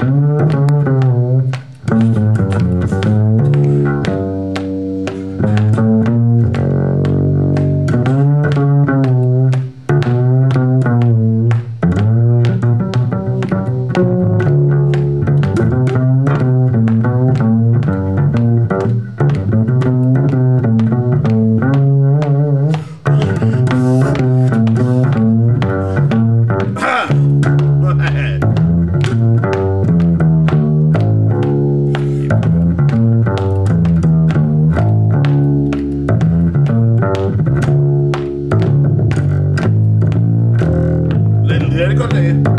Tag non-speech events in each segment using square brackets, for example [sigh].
Música let it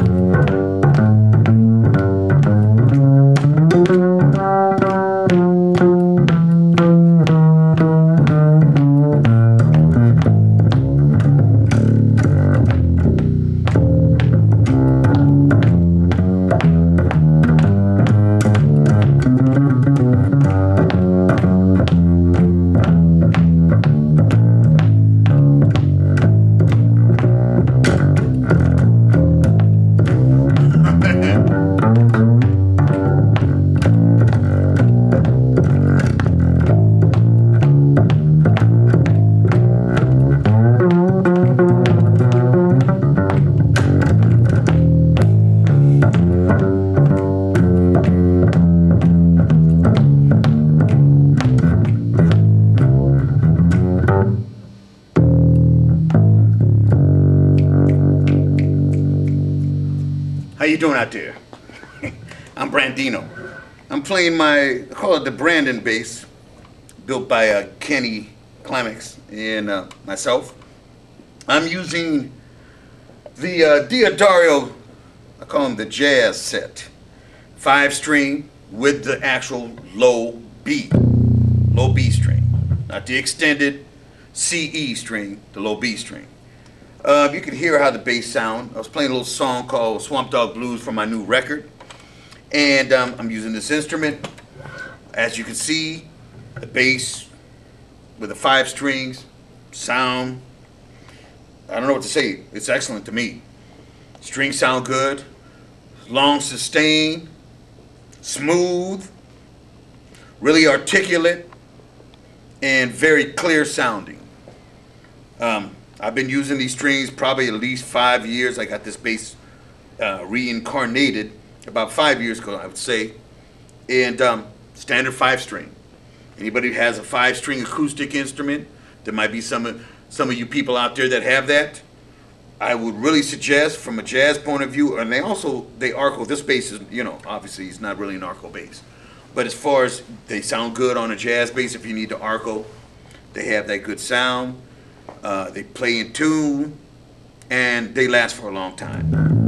you doing out there? [laughs] I'm Brandino. I'm playing my, call it the Brandon bass, built by uh, Kenny Climax and uh, myself. I'm using the uh, D'Addario, I call him the jazz set. Five string with the actual low B, low B string. Not the extended CE string, the low B string. Uh, you can hear how the bass sound. I was playing a little song called Swamp Dog Blues from my new record, and um, I'm using this instrument. As you can see, the bass with the five strings, sound. I don't know what to say. It's excellent to me. Strings sound good, long sustain, smooth, really articulate, and very clear sounding. Um, I've been using these strings probably at least five years. I got this bass uh, reincarnated about five years ago, I would say. And um, standard five string. Anybody who has a five string acoustic instrument, there might be some of, some of you people out there that have that. I would really suggest from a jazz point of view, and they also, they arco, this bass is, you know, obviously it's not really an arco bass. But as far as they sound good on a jazz bass, if you need to arco, they have that good sound. Uh, they play in tune, and they last for a long time.